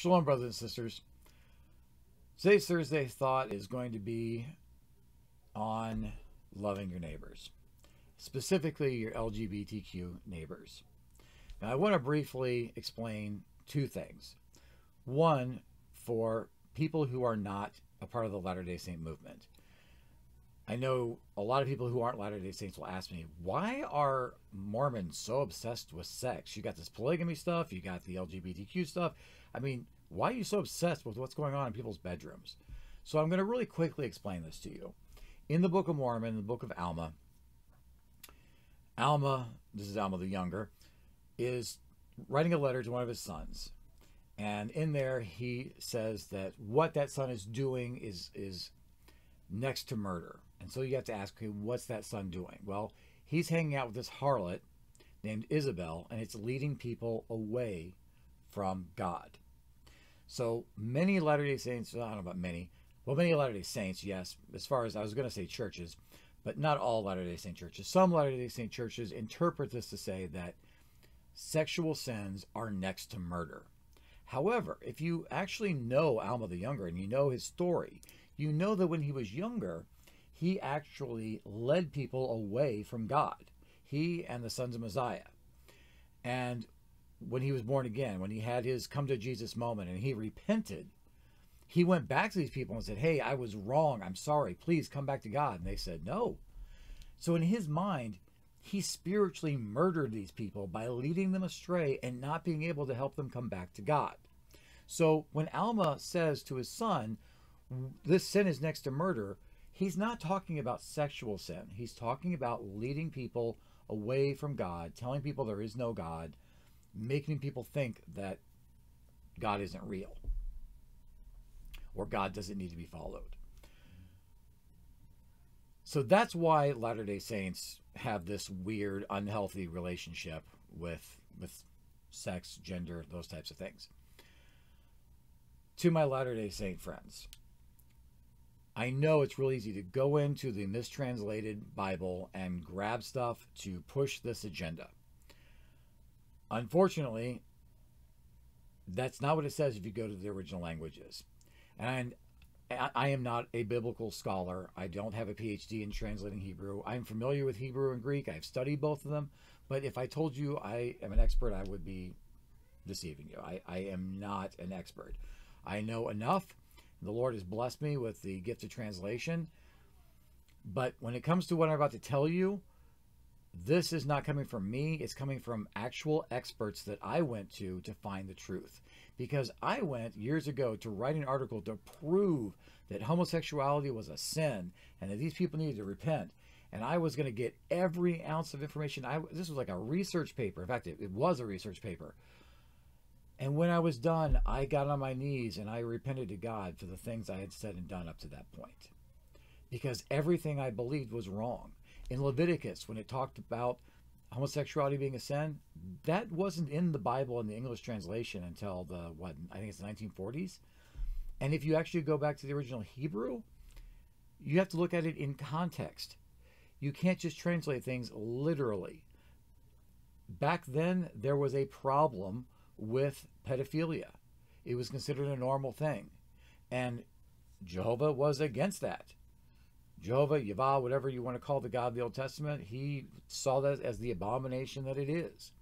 Shalom, brothers and sisters. Today's Thursday thought is going to be on loving your neighbors, specifically your LGBTQ neighbors. Now, I want to briefly explain two things. One, for people who are not a part of the Latter day Saint movement. I know a lot of people who aren't Latter day Saints will ask me, why are Mormons so obsessed with sex? You got this polygamy stuff, you got the LGBTQ stuff. I mean, why are you so obsessed with what's going on in people's bedrooms? So I'm going to really quickly explain this to you. In the Book of Mormon, in the Book of Alma, Alma, this is Alma the Younger, is writing a letter to one of his sons. And in there, he says that what that son is doing is, is next to murder. And so you have to ask, okay, what's that son doing? Well, he's hanging out with this harlot named Isabel, and it's leading people away from God. So many Latter day Saints, I don't know about many, well, many Latter day Saints, yes, as far as I was going to say churches, but not all Latter day Saint churches. Some Latter day Saint churches interpret this to say that sexual sins are next to murder. However, if you actually know Alma the Younger and you know his story, you know that when he was younger, he actually led people away from God. He and the sons of Mosiah. And when he was born again, when he had his come to Jesus moment and he repented, he went back to these people and said, Hey, I was wrong. I'm sorry. Please come back to God. And they said, No. So in his mind, he spiritually murdered these people by leading them astray and not being able to help them come back to God. So when Alma says to his son, This sin is next to murder, he's not talking about sexual sin. He's talking about leading people away from God, telling people there is no God, making people think that God isn't real or God doesn't need to be followed. So that's why Latter day Saints have this weird, unhealthy relationship with, with sex, gender, those types of things. To my Latter day Saint friends, I know it's real easy to go into the mistranslated Bible and grab stuff to push this agenda. Unfortunately, that's not what it says if you go to the original languages. And I am not a biblical scholar. I don't have a PhD in translating Hebrew. I'm familiar with Hebrew and Greek. I've studied both of them. But if I told you I am an expert, I would be deceiving you. I, I am not an expert. I know enough. The Lord has blessed me with the gift of translation. But when it comes to what I'm about to tell you, this is not coming from me. It's coming from actual experts that I went to to find the truth. Because I went years ago to write an article to prove that homosexuality was a sin and that these people needed to repent. And I was going to get every ounce of information. I this was like a research paper. In fact, it, it was a research paper. And when I was done, I got on my knees and I repented to God for the things I had said and done up to that point. Because everything I believed was wrong in Leviticus when it talked about homosexuality being a sin, that wasn't in the Bible in the English translation until the what I think it's the 1940s. And if you actually go back to the original Hebrew, you have to look at it in context. You can't just translate things literally. Back then, there was a problem with pedophilia. It was considered a normal thing. And Jehovah was against that. Jehovah, Yahweh, whatever you want to call the God of the Old Testament, he saw that as the abomination that it is.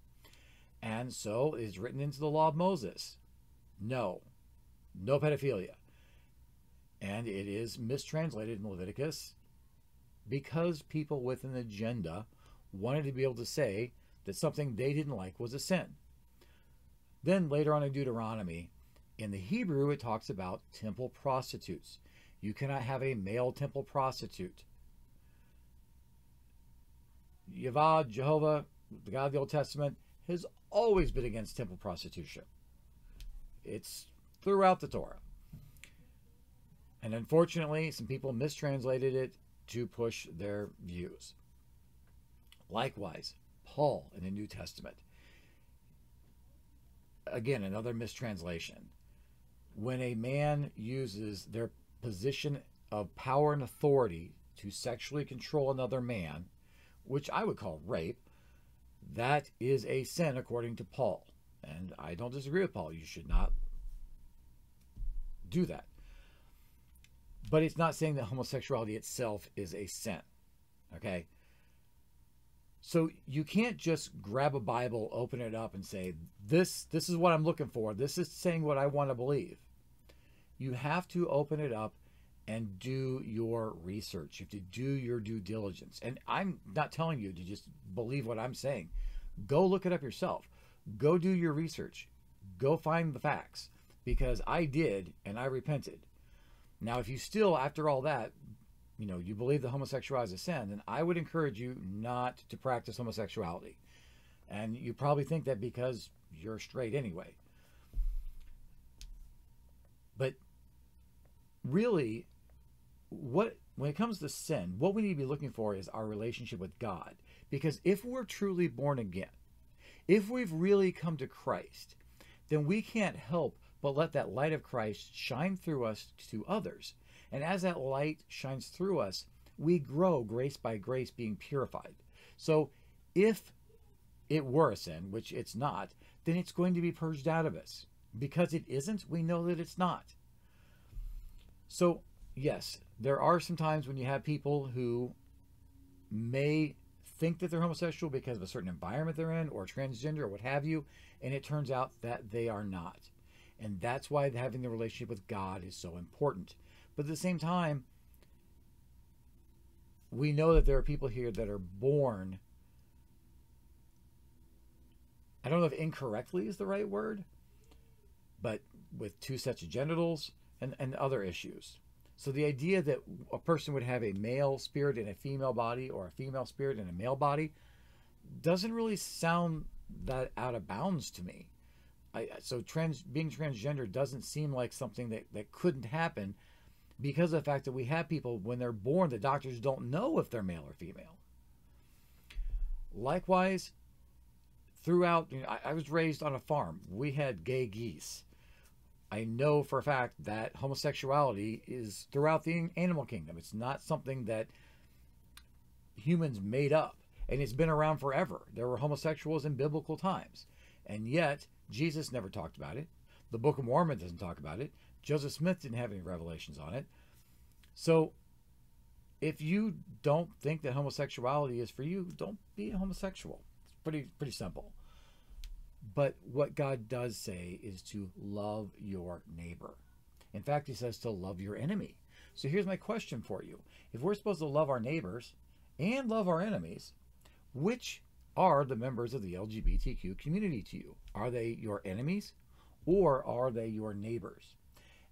And so it's written into the law of Moses. No, no pedophilia. And it is mistranslated in Leviticus because people with an agenda wanted to be able to say that something they didn't like was a sin. Then later on in Deuteronomy, in the Hebrew, it talks about temple prostitutes. You cannot have a male temple prostitute. Yahweh, Jehovah, the God of the Old Testament, has always been against temple prostitution. It's throughout the Torah. And unfortunately, some people mistranslated it to push their views. Likewise, Paul in the New Testament. Again, another mistranslation. When a man uses their position of power and authority to sexually control another man, which I would call rape, that is a sin according to Paul. And I don't disagree with Paul. You should not do that. But it's not saying that homosexuality itself is a sin. Okay? So you can't just grab a Bible, open it up and say, "This this is what I'm looking for. This is saying what I want to believe." You have to open it up and do your research. You have to do your due diligence. And I'm not telling you to just believe what I'm saying. Go look it up yourself. Go do your research. Go find the facts because I did and I repented. Now, if you still, after all that, you know, you believe that homosexuality is a sin, then I would encourage you not to practice homosexuality. And you probably think that because you're straight anyway. But really, what when it comes to sin, what we need to be looking for is our relationship with God. Because if we're truly born again, if we've really come to Christ, then we can't help but let that light of Christ shine through us to others. And as that light shines through us, we grow grace by grace being purified. So if it were a sin, which it's not, then it's going to be purged out of us. Because it isn't, we know that it's not. So, yes, there are some times when you have people who may think that they're homosexual because of a certain environment they're in or transgender or what have you, and it turns out that they are not. And that's why having the relationship with God is so important. But at the same time, we know that there are people here that are born. I don't know if incorrectly is the right word, but with two sets of genitals and, and other issues. So the idea that a person would have a male spirit in a female body or a female spirit in a male body doesn't really sound that out of bounds to me. I, so trans being transgender doesn't seem like something that, that couldn't happen because of the fact that we have people when they're born, the doctors don't know if they're male or female. Likewise, throughout, you know, I, I was raised on a farm. We had gay geese. I know for a fact that homosexuality is throughout the animal kingdom. It's not something that humans made up, and it's been around forever. There were homosexuals in biblical times, and yet Jesus never talked about it. The Book of Mormon doesn't talk about it. Joseph Smith didn't have any revelations on it. So, if you don't think that homosexuality is for you, don't be a homosexual. It's pretty pretty simple. But what God does say is to love your neighbor. In fact, he says to love your enemy. So here's my question for you. If we're supposed to love our neighbors and love our enemies, which are the members of the LGBTQ community to you? Are they your enemies or are they your neighbors?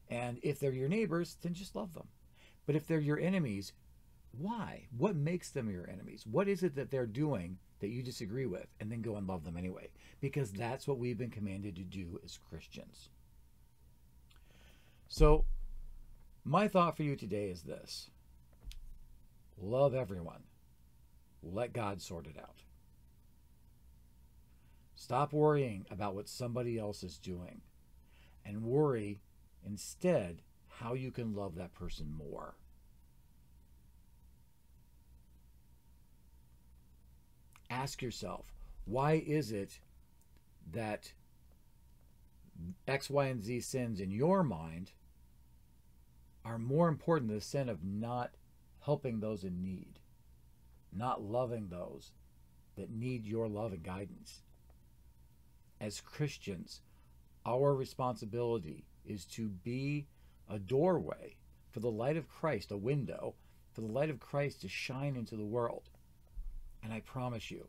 And if they're your neighbors, then just love them. But if they're your enemies, why? What makes them your enemies? What is it that they're doing that you disagree with? And then go and love them anyway. Because that's what we've been commanded to do as Christians. So, my thought for you today is this love everyone, let God sort it out. Stop worrying about what somebody else is doing and worry instead how you can love that person more. Ask yourself, why is it that X, Y, and Z sins in your mind are more important than the sin of not helping those in need, not loving those that need your love and guidance? As Christians, our responsibility is to be a doorway for the light of Christ, a window for the light of Christ to shine into the world. And I promise you,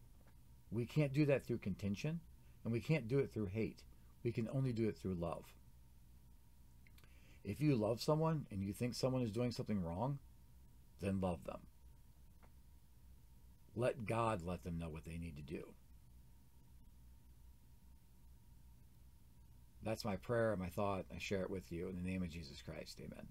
we can't do that through contention and we can't do it through hate. We can only do it through love. If you love someone and you think someone is doing something wrong, then love them. Let God let them know what they need to do. That's my prayer, and my thought. I share it with you in the name of Jesus Christ. Amen.